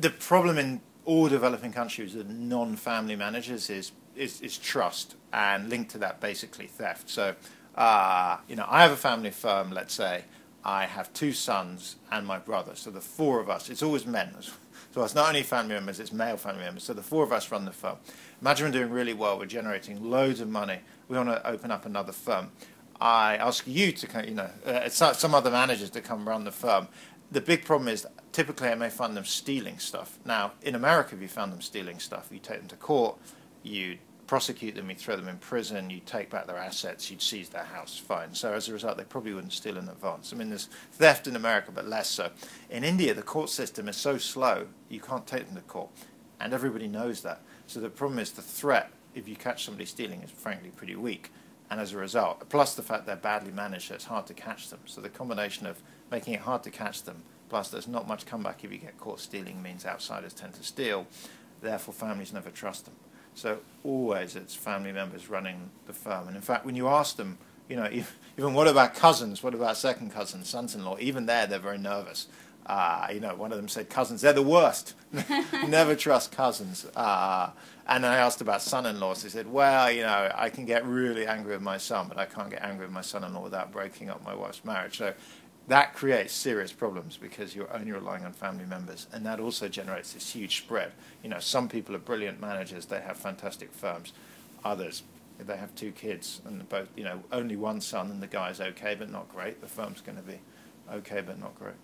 the problem in all developing countries with non-family managers is, is, is trust, and linked to that basically theft. So, uh, you know, I have a family firm. Let's say I have two sons and my brother. So the four of us. It's always men. So it's not only family members; it's male family members. So the four of us run the firm. Imagine we're doing really well. We're generating loads of money. We want to open up another firm. I ask you to, you know, uh, some other managers to come run the firm. The big problem is typically I may find them stealing stuff. Now, in America, if you found them stealing stuff, you take them to court, you prosecute them, you throw them in prison, you take back their assets, you'd seize their house, fine. So as a result, they probably wouldn't steal in advance. I mean, there's theft in America, but less so. In India, the court system is so slow, you can't take them to court. And everybody knows that. So the problem is the threat, if you catch somebody stealing, is frankly pretty weak and as a result, plus the fact they're badly managed, so it's hard to catch them. So the combination of making it hard to catch them, plus there's not much comeback if you get caught stealing, means outsiders tend to steal. Therefore, families never trust them. So always it's family members running the firm. And in fact, when you ask them, you know, even what about cousins? What about second cousins, sons-in-law? Even there, they're very nervous. Uh, you know, one of them said cousins, they're the worst. Never trust cousins. Uh, and I asked about son-in-laws. He said, well, you know, I can get really angry with my son, but I can't get angry with my son-in-law without breaking up my wife's marriage. So that creates serious problems because you're only relying on family members. And that also generates this huge spread. You know, some people are brilliant managers. They have fantastic firms. Others, they have two kids and both, you know, only one son and the guy's okay but not great. The firm's going to be okay but not great.